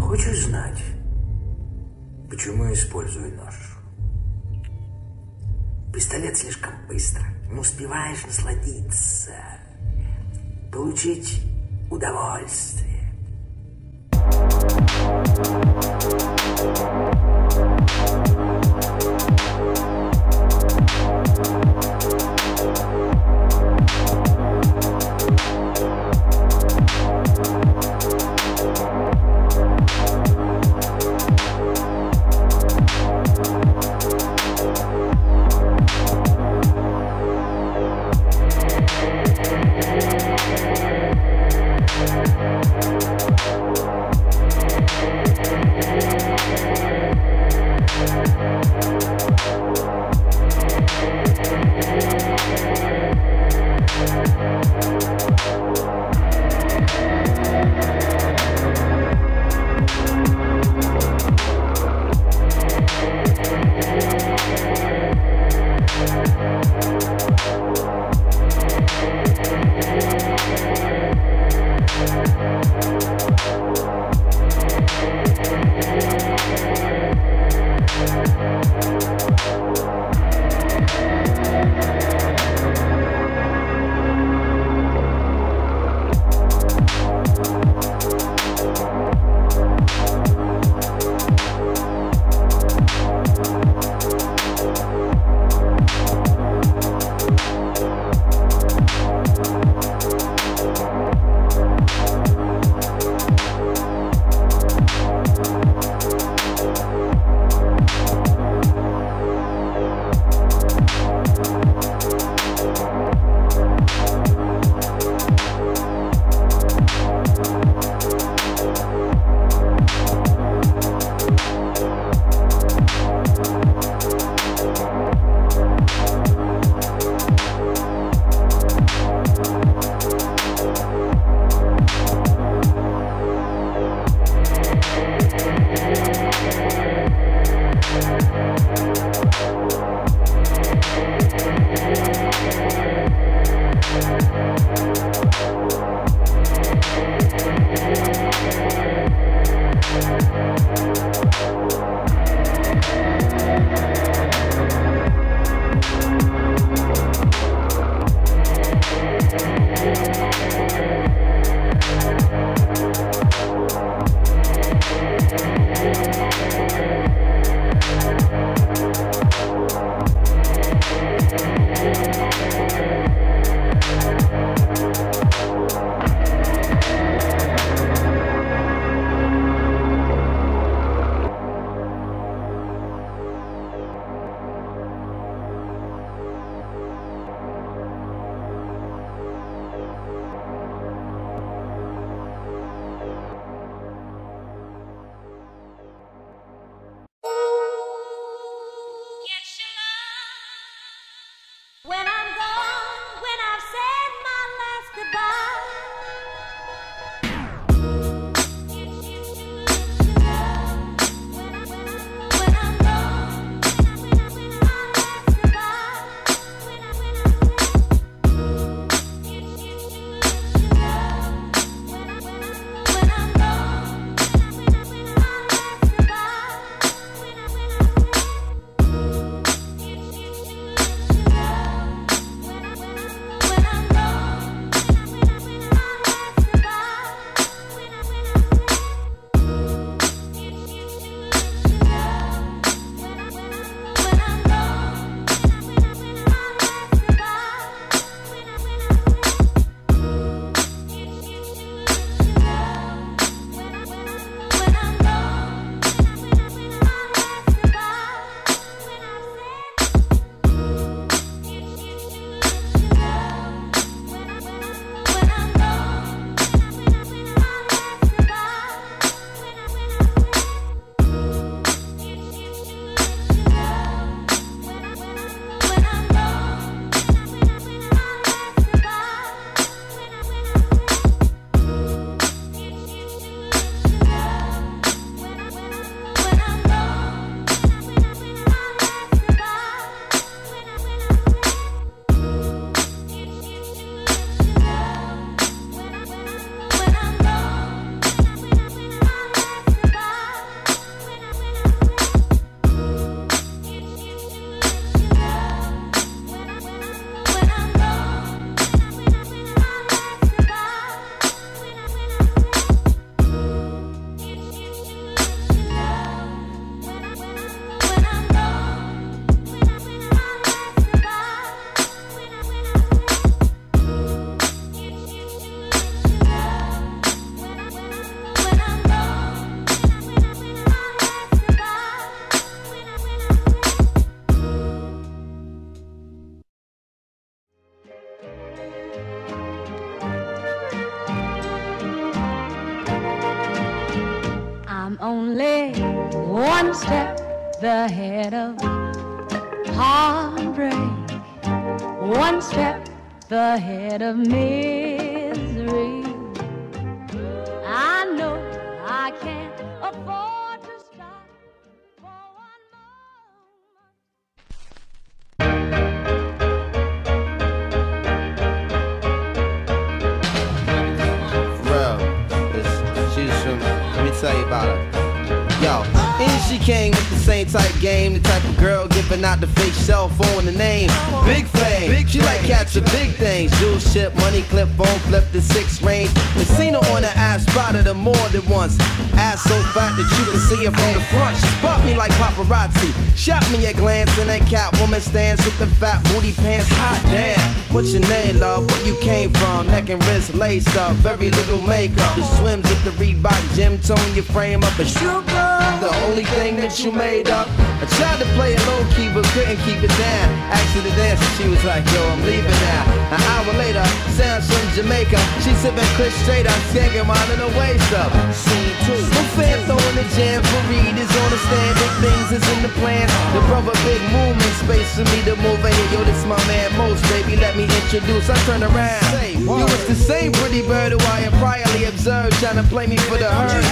Хочешь знать, почему я использую нож? Пистолет слишком быстро. Не успеваешь насладиться. Получить удовольствие. Thank ahead of heartbreak, one step ahead of misery. She came with the same type game, the type of girl giving out the fake cell phone, the name Big Fame. Big she like cats with big things, jewel ship, money clip, phone flip, the six range. Her on the ass, spotted her more than once. Ass so fat that you can see her from the front. She spot me like paparazzi, shot me a glance, and that cat woman stands with the fat booty pants. Hot damn, what's your name, love? Where you came from? Neck and wrist laced up, very little makeup. The swims at the Reebok gym, tone your frame up a sugar. The only thing that you made up. I tried to play it low key, but couldn't keep it down. Asked her to dance, and she was like, Yo, I'm leaving now. An hour later, sounds from Jamaica. She sipping Chris straight up, skanking mine in the waist up. Scene two. My fam throwing the jam for Reed is on the stand. Big things is in the plan. The brother big movement space for me to move in. Yo, this my man Mos, baby. Let me introduce. I turn around. You was the same pretty bird who I had priorly observed, trying to play me for the herd.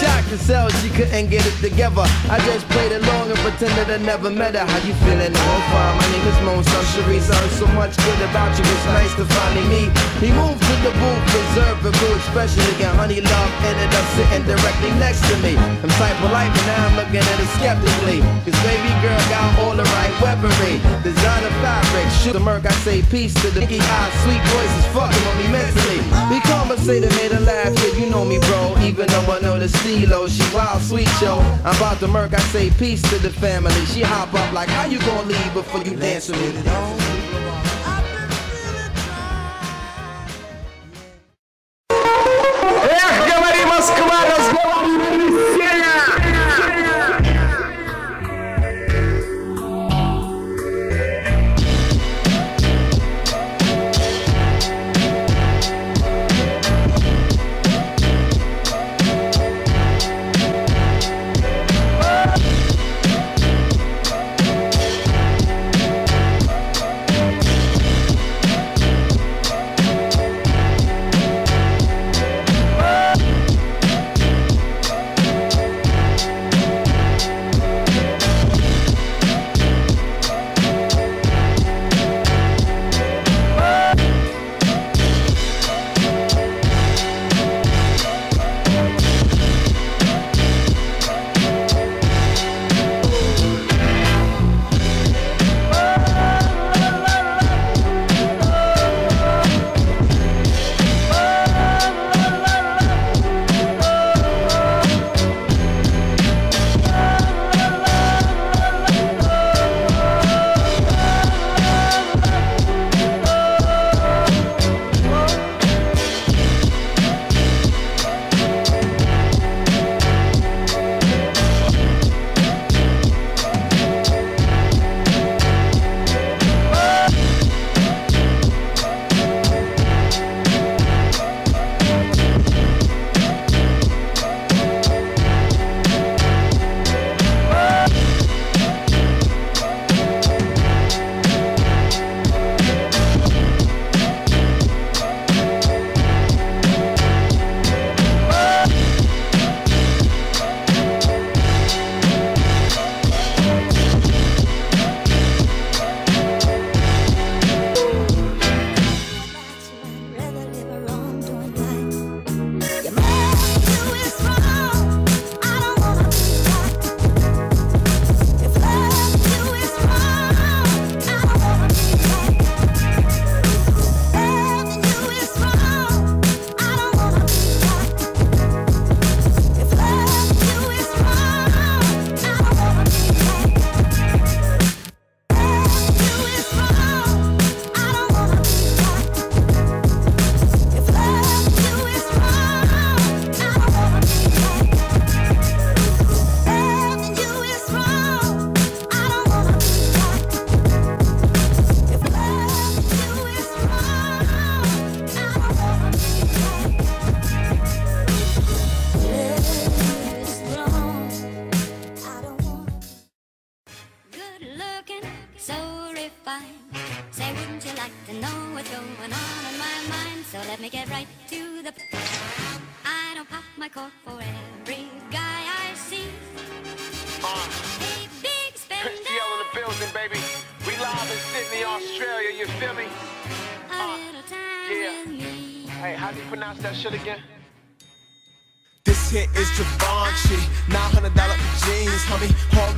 Shocked to sell, she couldn't get it together. I just played along and pretended I never met her. How you feeling? I'm fine. My name is. I'm Sharice. I heard so much good about you. It's nice to finally meet. He moved to the booth, preserve a good expression again. Honey love ended up sitting directly next to me. I'm type polite, but now I'm looking at it skeptically. Cause baby girl got all the right weaponry. Designer fabric, shoot the murk. I say peace to the eyes, sweet voices fucking on me mentally. We conversated, made her laugh. Yeah, you know me, bro. Even though I know the stilo, she wild, sweet, yo. I'm about to murk. I say peace to the family. She hop up like, how you gonna leave before you dance with me?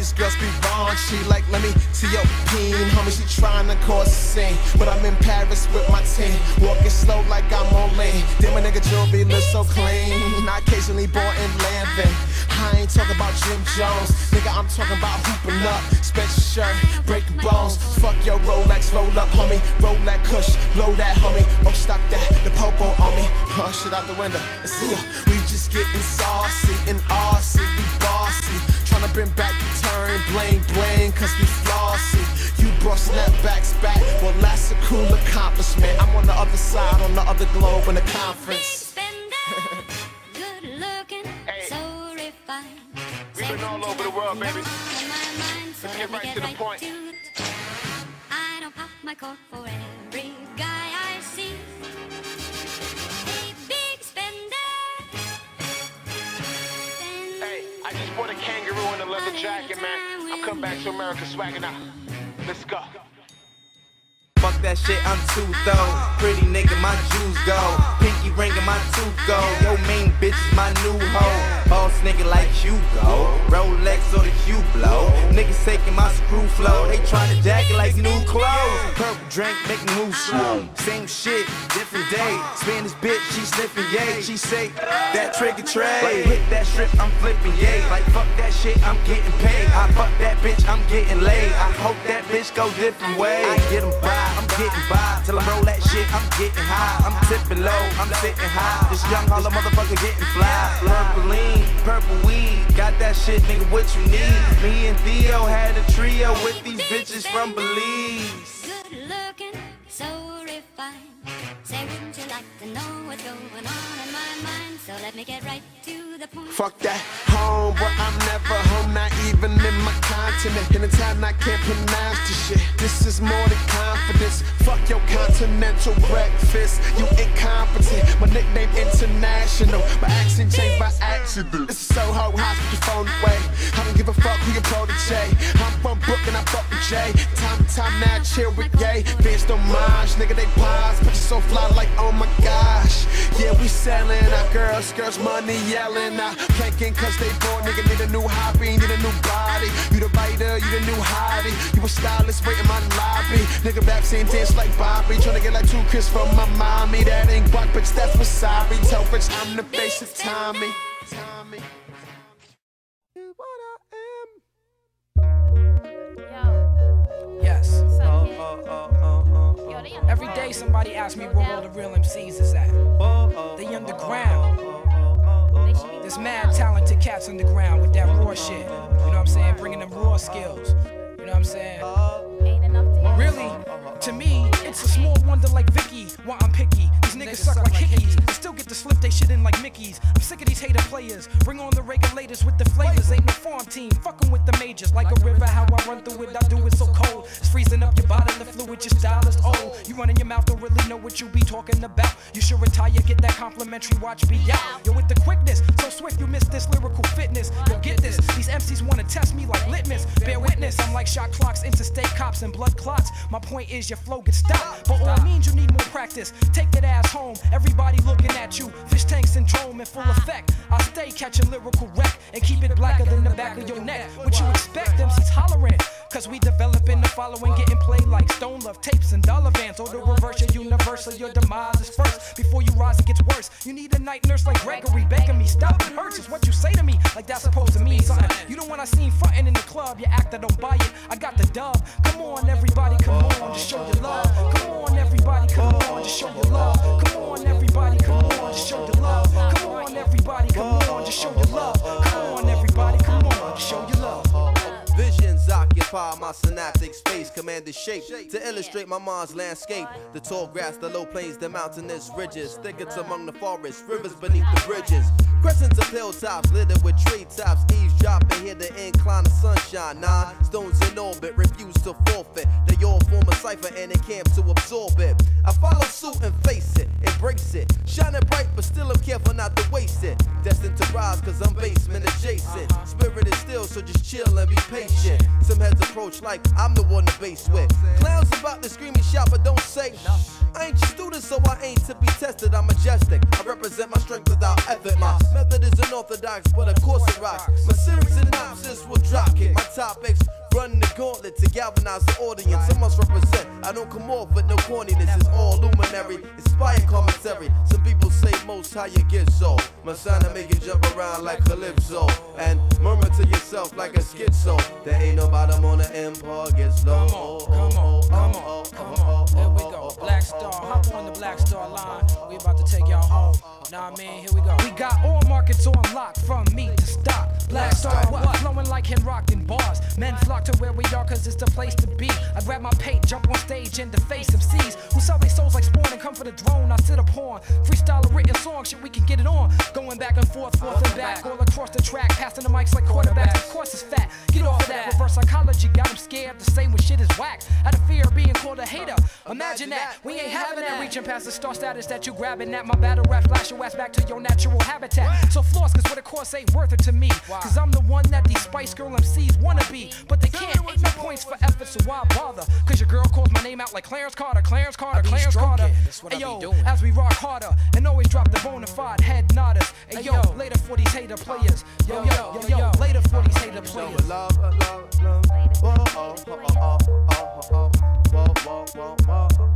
These girls be wrong. She like let me see your peen, homie. She trying to cause a scene, but I'm in Paris with my team, walking slow like I'm on lean. Then my nigga jewelry look so clean. I occasionally born in Landon. I ain't talking about Jim Jones, nigga. I'm talking about hooping up, special shirt, breaking bones. Fuck your Rolex, roll up, homie. Roll that Kush, blow that, homie. Oh, stop that, the popo on me. Oh, it out the window. See ya. We just getting saucy and RC, we bossy. Tryna bring back the turn, blame, bling, cause we flossy. You brought snapbacks back, well, that's a cool accomplishment. I'm on the other side, on the other globe in the Big conference. spender, good looking, Hey. so refined. We've been all over the world, baby. On my mind, so Let's get right to the point. I don't pop my cork for man. Back to America swagging out. Let's go. Fuck that shit, I'm too though. Pretty nigga, my jewels go. Pinky ring and my tooth go. Yo, main bitch is my new hoe. Boss nigga like Hugo. Rolex or the Q blow. Niggas taking my screw flow. They tryna jack it like new clothes. Purple drink, make me move slow. Same shit, different day. Spanish bitch, she sniffing yay. She say that trigger tray. Like hit that strip, I'm flipping yay. Like fuck that shit, I'm getting paid. I fuck that bitch, I'm getting laid. I hope that bitch go different way. I get 'em by, I'm getting by. Till I roll that shit, I'm getting high. I'm tipping low, I'm sitting high. This young holla motherfucker getting fly. Purple purple weed. Got that shit, nigga, what you need? Me and Theo had a trio with these bitches from Belize. Good looking, so refined. Say, wouldn't you like to know what's going on in my mind? So let me get right to the point. Fuck that home, but I'm never home, not even in my continent. In a time I can't pronounce the shit. This is more than confidence. Fuck your continental breakfast. You incompetent. My nickname international. My accent changed by accident. This is Soho Hospital phone away. I don't give a fuck who your protege. I'm from Brooklyn, I fuck with Jay. Time to time now, chill with gay. Vince don't mind, nigga, they pause. you so fly like, oh my gosh. Yeah, we selling our girls, girls money yelling. Now planking cause they bored, nigga need a new hobby, need a new body. You the writer, you the new hottie. You a stylist waiting my lobby. Nigga rap scene dance like Bobby. Tryna get like two kiss from my mommy. That ain't guac, bitch, that's wasabi. Tell bitch I'm the face of Tommy. Tommy. What I am. Yes. Oh, oh, oh, Every day somebody asks me where all the real MCs is at. They underground. There's mad talented cats underground with that raw shit. You know what I'm saying? Bringing them raw skills. You know what I'm saying? Really, to me, it's a small wonder like Vicky. Why I'm picky. These niggas suck like hickeys. They still get to slip they shit in like Mickey's. I'm sick of these hater players. Bring on the regulators with the flavors. Ain't no farm team. Fucking with the majors. Like a river, how I run through it. I do it so cold. It's freezing up your body. The fluid, your style is old. You running your mouth, don't really know what you be talking about. You should retire, get that complimentary watch, be out. Yo, with the quickness, so swift, you miss this lyrical fitness. Yo, get this. These MCs wanna test me like litmus. Bear witness, I'm like shot clocks, interstate cops, and blood clots. My point is, your flow gets stopped. But all means you need more practice. Take that ass home. Everybody looking at you. Fish tank syndrome in full effect. I stay catching lyrical wreck and keep it blacker than the back of your neck. What you expect? MCs hollering. Cause we developing the following, getting played like Stone Love tapes and dollar vans. Or the reverse, your universal, your demise is first. Before you rise, it gets worse. You need a night nurse like Gregory, begging me, stop it hurts. Is what you say to me, like that's supposed to mean something. You don't want I seen frontin' in the club, you act, I don't buy it. I got the dub. Come on, everybody, come on, just show your love. Everybody, come on, just show your love. Come on, everybody, come on, just show your love. Visions occupy my synaptic space, commanded shape to illustrate my mind's landscape. The tall grass, the low plains, the mountainous ridges, thickets among the forests, rivers beneath the bridges. Crescents of hilltops littered with tree tops, eavesdropping here the incline of sunshine. Nine stones in orbit, refuse to forfeit. They all form a cipher and they camp to absorb it. I follow suit and face it, embrace it. Shining bright, but still I'm careful not. Destined to rise, cause I'm basement adjacent. Spirit is still, so just chill and be patient. Some heads approach like I'm the one to base with. Clowns about to scream and shout, but don't say I ain't your student, so I ain't to be tested. I'm majestic. I represent my strength without effort. My method is unorthodox, but of course it rocks. My series synopsis will drop kick. My topics run the gauntlet to galvanize the audience. I must represent. I don't come off with no corniness. It's all luminary, inspired commentary. Some people say Mos how you get so. My son, I make you jump around like Calypso and murmur to yourself like a schizo. There ain't no bottom on the empire gets low. Come on, come on, oh, oh, come oh, on, come on. Here we go. Black Star, hop on the Black Star line. We about to take y'all home. Nah, man, here we go. We got all markets on lock from me to stock. Black Star, what? Flowing like Hen Rocked bars. Men flock to where we are cause it's the place to be. I grab my paint, jump on stage and deface MCs who sell their souls like spawn and come for the drone. I sit upon freestyle a written song, shit, we can get it on. Going back and forth, forth and back, all across the track, passing the mics like quarterbacks. Of course it's fat. Get off of that. Reverse psychology got scared to say when shit is whack. Out of fear of being called a hater. Imagine that. We ain't having that. Reaching past the star status that you grabbing at. My battle rap flash your ass back to your natural habitat. So floss, cause what a course ain't worth it to me. Cause I'm the one that these Spice Girl MCs wanna be. But they can't. Ain't no points for effort, so why bother? Cause your girl calls my name out like Clarence Carter, Clarence Carter, Clarence Carter. That's what I Hey, yo, as we rock harder and always drop the bona fide head nodders. Hey yo, later for these hater players. Yo, yo, yo, yo, later for these hater players. Love, love, love. Whoa, oh, oh, oh, oh, oh, oh. Whoa, whoa, whoa, whoa, oh,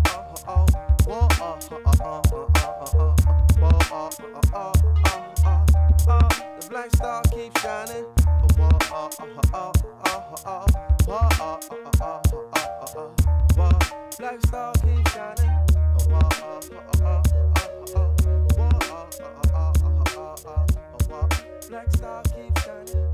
oh, oh. Whoa, oh, oh, oh, oh, oh, oh, oh. Oh, oh, oh, oh, oh, oh. The black star keeps shining. Whoa, oh, oh, oh, oh, oh, oh, oh. Whoa, black star keeps shining. Black star keeps shining.